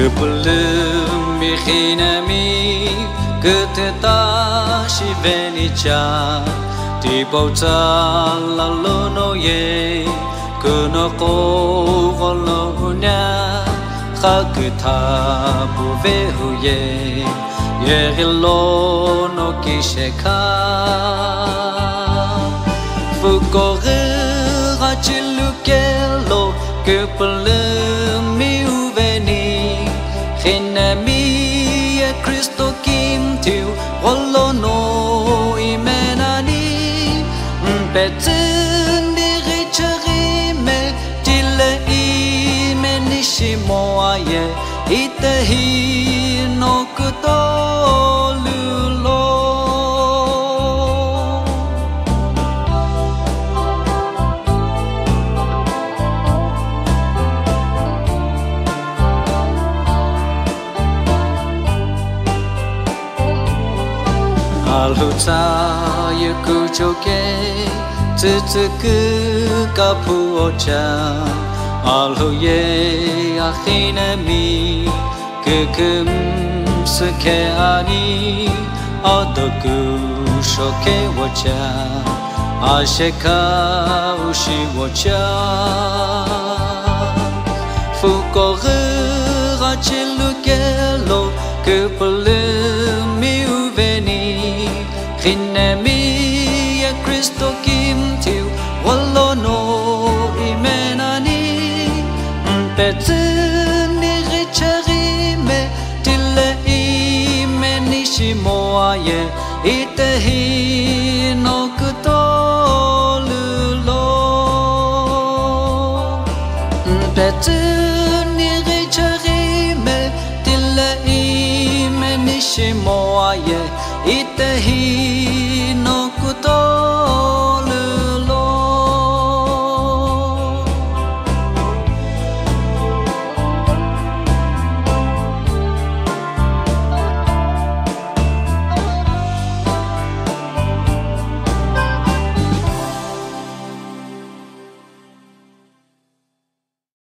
Köpülüm bir hinemi Kötü taşı beni çak Tipo çalla luno ye Köno kovolo hunya Khakı tabu vehu ye Yeğilo no kişeka Fukorı gacı lükelo Köpülüm Kristo kim thiêu Rollo no imenani mm, Petin di ricerime Dile imenishimoaye Ite hi Alhuta yukuchoke Tsutuku kapu ocha Alhuye achinemi Kukum suke ani Adoku shoke wacha Asheka ushi wacha Fukoru rachilukelo Kupulumi Cristo kim thiu wallo no imenani petsin ni richeri me tille imeni shimoye itehi no kuto lulo petsin ni richeri me tille imeni shimoye itehi no kuto